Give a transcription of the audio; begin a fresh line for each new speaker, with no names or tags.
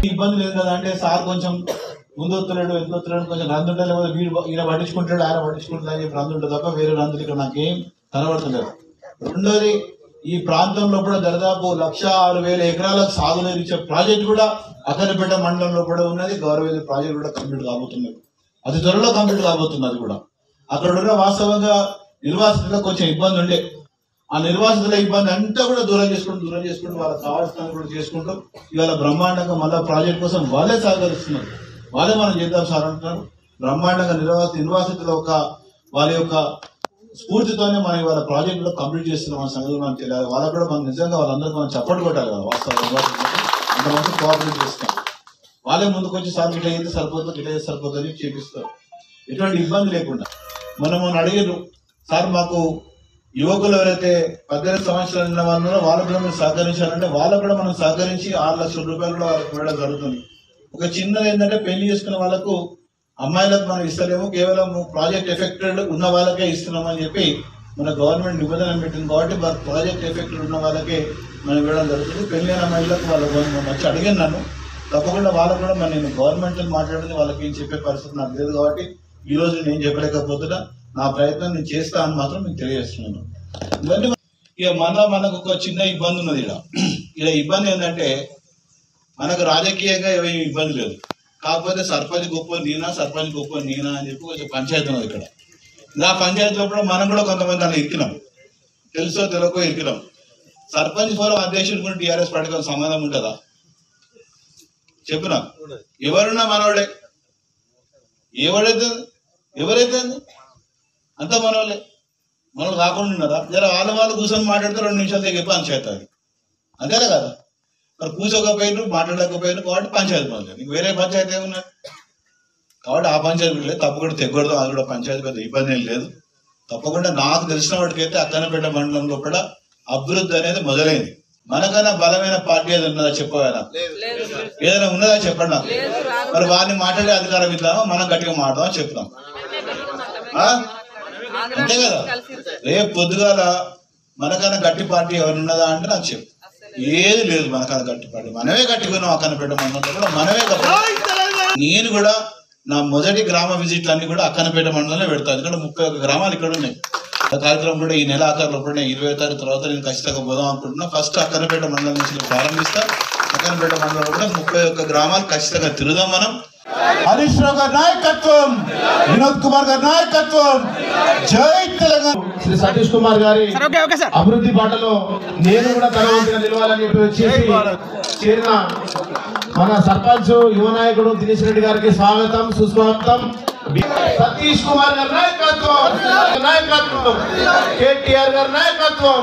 ఇబ్బంది లేదు కదా అంటే సార్ కొంచెం ముందొత్తున్నాడు వస్తున్నాడు కొంచెం రందు ఉంటుంది లేకపోతే వీడు ఈయన పట్టించుకుంటాడు ఆయన పట్టించుకుంటాడు అని చెప్పి రందు ఉంటుంది తప్ప వేరే రందులు ఇక్కడ నాకేం కనబడతలేదు. రెండోది ఈ ప్రాంతంలో కూడా దాదాపు లక్ష ఆరు వేల ఎకరాలకు సాగునీరు ఇచ్చే ప్రాజెక్ట్ కూడా అక్కడపేట మండలంలో కూడా ఉన్నది గౌరవ ప్రాజెక్ట్ కూడా కంప్లీట్ కాబోతున్నది. అది త్వరలో కంప్లీట్ కాబోతున్నది కూడా. అక్కడ ఉన్న వాస్తవంగా నిర్వాసితులకు కొంచెం ఇబ్బంది ఉండే ఆ నిర్వాసితుల ఇబ్బంది అంతా కూడా దూరం చేసుకుంటూ దూరం చేసుకుంటూ వాళ్ళకి కావాల్సిన కూడా చేసుకుంటూ ఇవాళ బ్రహ్మాండంగా మళ్ళా ప్రాజెక్ట్ కోసం వాళ్ళే సహకరిస్తున్నారు. వాళ్ళే మనం చేద్దాం సార్ అంటున్నారు. బ్రహ్మాండంగా నిర్వాస నిర్వాసితుల ఒక వాళ్ళ యొక్క స్ఫూర్తితోనే మనం ఇవాళ ప్రాజెక్టులో కంప్లీట్ చేస్తున్నాం మన సంగతి మనం తెలియాలి. వాళ్ళకు కూడా మనం నిజంగా వాళ్ళందరికీ మనం చప్పట్లు కొట్టాలి కదా వాస్తవ అంత మంది కోఆపరేట్ చేస్తాం. వాళ్ళే ముందుకు వచ్చి సార్ ఇట్లా అయితే సరిపోతుంది ఇట్లా అయితే సరిపోతుంది అని చేపిస్తారు ఎటువంటి ఇబ్బంది లేకుండా. మనం మొన్న అడిగారు సార్ మాకు యువకులు ఎవరైతే పద్దెనిమిది సంవత్సరాలు ఉన్న వాళ్ళు వాళ్ళకు కూడా మనం సహకరించాలంటే వాళ్ళకు కూడా మనం సహకరించి ఆరు లక్షల రూపాయలు కూడా వాళ్ళకి ఇవ్వడం జరుగుతుంది. ఒక చిన్నది ఏంటంటే పెళ్ళి చేసుకున్న వాళ్ళకు అమ్మాయిలకు మనం ఇస్తలేము కేవలం ప్రాజెక్ట్ ఎఫెక్టెడ్ ఉన్న వాళ్ళకే ఇస్తున్నామని చెప్పి మన గవర్నమెంట్ నిబంధన పెట్టింది కాబట్టి మన ప్రాజెక్ట్ ఎఫెక్టెడ్ ఉన్న వాళ్ళకే మనం ఇవ్వడం జరుగుతుంది. పెళ్ళి అయిన మహిళలకు వాళ్ళ వచ్చి అడిగాను నన్ను. తప్పకుండా వాళ్ళకు కూడా మరి నేను గవర్నమెంట్ మాట్లాడింది వాళ్ళకి ఏం చెప్పే పరిస్థితి నాకు లేదు కాబట్టి ఈ రోజు నేను చెప్పలేకపోతున్నా. నా ప్రయత్నం నేను చేస్తా అని మాత్రం మీకు తెలియజేస్తున్నాను. ఎందుకంటే ఇక మన మనకు ఒక చిన్న ఇబ్బంది ఉన్నది ఇలా ఇక్కడ ఇబ్బంది ఏంటంటే మనకు రాజకీయంగా ఏమీ ఇబ్బంది లేదు. కాకపోతే సర్పంచ్ గొప్ప నేనా సర్పంచ్ గొప్ప నేనా అని చెప్పి కొంచెం పంచాయతీ ఉన్నది ఇక్కడ. ఇలా పంచాయతీలో లోపల మనం కూడా కొంతమంది అలా ఇరికినాం. తెలుసో తెలియకో ఇరికినాం. సర్పంచ్ ఫోరం అధ్యక్షుడు కూడా టీఆర్ఎస్ పార్టీతో సంబంధం ఉంటుందా? చెప్పునా? ఎవరున్నా మనవాడే ఎవడైతే ఎవరైతే అంత మనోళ్ళే. మనం కాకుండా ఉన్నారా? జర వాళ్ళ వాళ్ళు కూర్చొని మాట్లాడితే రెండు నిమిషాలు దగ్గర పంచాయతీ అది అంతేనా కదా? మరి కూర్చోకపోయినారు మాట్లాడలేకపోయినారు కాబట్టి పంచాయతీ పనులు నీకు వేరే పంచాయతీ ఏమున్నా కాబట్టి ఆ పంచాయతీ లేదు తప్పకుండా తెగకూడదు అది కూడా పంచాయతీ పెద్ద ఇబ్బంది ఏం లేదు. తప్పకుండా నాకు తెలిసిన వాటికైతే అక్కనపేట మండలంలో కూడా అభివృద్ధి అనేది మొదలైంది. మనకన్నా బలమైన పార్టీ ఏదైనా ఉన్నదా చెప్పగలరా ఏదైనా ఉన్నదా చెప్పండి మరి వారిని మాట్లాడే అధికారం ఇద్దామా? మనం గట్టిగా మాట్లాడదాం చెప్తాం ఆ? అంతే కదా రేపు పొద్దుగాల మనకన్నా గట్టి పార్టీ ఎవరు ఉన్నదా అంటే నాకు చెప్పు. ఏది లేదు మనకన్నా గట్టి పార్టీ. మనమే గట్టికున్నాం అక్కనపేట మండలంలో కూడా మనమే నేను కూడా నా మొదటి గ్రామ విజిట్లు అన్ని కూడా అక్కనపేట మండలంలో పెడతాను ఎందుకంటే ముప్పై ఒక్క గ్రామాలు ఇక్కడ ఉన్నాయి. కార్యక్రమం కూడా ఈ నెల ఆఖరిలో కూడా నేను ఇరవై తారీఖు తర్వాత నేను ఖచ్చితంగా పోదాం అనుకుంటున్నా. ఫస్ట్ అక్కనపేట మండలం నుంచి ప్రారంభిస్తా. అక్కనపేట మండలంలో కూడా ముప్పై ఒక్క గ్రామాలు ఖచ్చితంగా తిరుగుదాం మనం. హరీష్ రావు గారి నాయకత్వం వినోద్ కుమార్ గారి నాయకత్వం. జై తెలంగాణ.
శ్రీ సతీష్ కుమార్ గారి
ఓకే ఓకే సార్.
అభివృద్ధి బాటలో నేను కూడా తనవంతుగా నిలవాలని చెప్పి వచ్చేసి చేరిన మన సర్పంచ్ యువ నాయకుడు దినేష్ రెడ్డి గారికి స్వాగతం సుస్వాగతం. సతీష్ కుమార్ గారి నాయకత్వం. నాయకత్వం. కేటీఆర్ గారి నాయకత్వం.